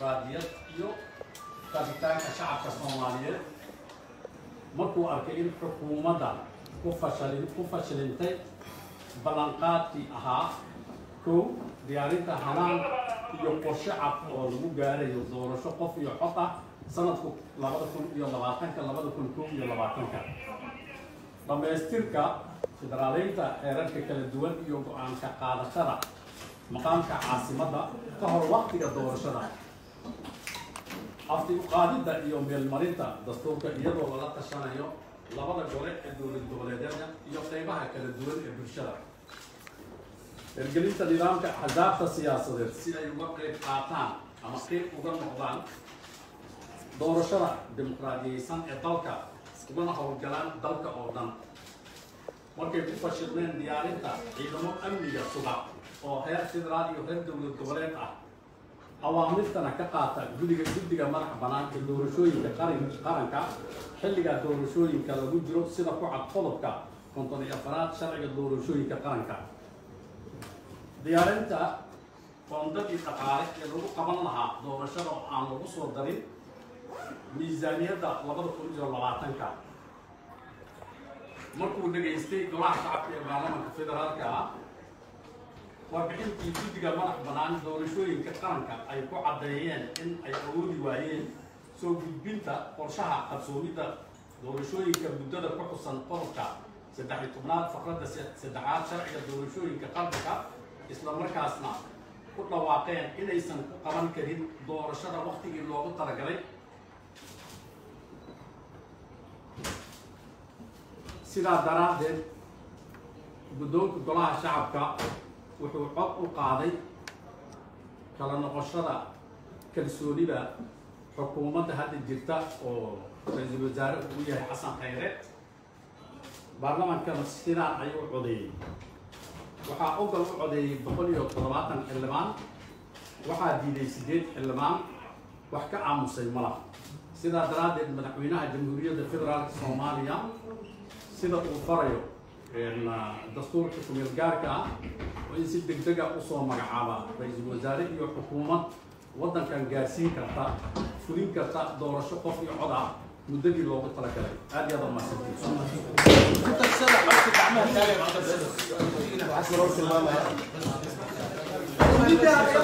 dimuqraadiyad iyo rabitaanka shacabka soomaaliyeed. Markuu arkay in xukuumadda ku fashilintay ballanqaadkii ahaa kow diyaarinta hanaan iyo qorshe cad oo lagu gaarayo doorasho qof iyo xod ah sanadku labada kun iyo labaatanka labada kun kow iyo labaatanka. Dhammaystirka federaaleynta xeerarka kala duwan iyo go'aanka qaadashada maqaamka caasimadda ka hor waktiga doorashada afti uqaadidda iyo meelmarinta dastuurka iyadoo lala tashanayo labada gole ee dowlad goboleedyada iyo qeybaha kala duwan ee bulshada. Hirgelinta nidaamka axsaabta siyaasadeed si ay uga qeyb qaataan ama qeyb uga noqdaan doorashada dimuqraadiyeysan ee dalka ugana howlgalaan dalka oo dhan. Markay ku fashilmeen diyaarinta ciidamo amniga suga oo heer federaal iyo heer dowlad goboleed ah awaamirtana ka qaata gudiga guddiga madaxa bannaan ee doorashooyinka qaranka xilliga doorashooyinka lagu jiro sida ku cad qodobka konton iyo afaraad sharciga doorashooyinka qaranka. Diyaarinta qoondadii dhaqaale ee lagu qaban lahaa doorashada oo aan lagu soo darin miisaaniyadda labada kun iyo labaatanka. Markuu dhegaystay golaha shacabka ee baarlamanka federaalka ah warbixintii guddiga madax bannaan doorashooyinka qaranka ay ku caddeeyeen in ay awoodi waayeen soo gudbinta qorshaha qabsoomidda doorashooyinka muddada ku xusan qodobka saddex iyo tobnaad faqradda saddexaad sharciga doorashooyinka qaranka isla markaasna ku dhawaaqeen inaysan ku qaban karin doorashada waktigii loogu talagalay. Sidaa daraaddeed guddoonka golaha shacabka wuxuu cod u qaaday kala noqoshada kalsoonida xukuumadda hadda jirta oo ra'iisul wasaare uu yahay xasan khayre baarlamankana sidaan ayuu codeeyey. Waxaa ogal u codeeyey boqol iyo toddobaatan xildhibaan. Waxaa diiday sideed xildhibaan wax ka aamusay mala sidaa daraaddeed madaxweynaha jamhuuriyadda federaalka soomaaliya sida uu farayo الدستور الحكومي الجاركا وإن سيد دقدقة أصوى مقعبة رئيس الوزارة هي حكومة ودن كان جاسين كرتا فلين كرتا دور الشقف يعضع مدد الوقت طلع كلام هذه هذا ما سمعت كنت السبب كنت أعمل كلام عشرة سنين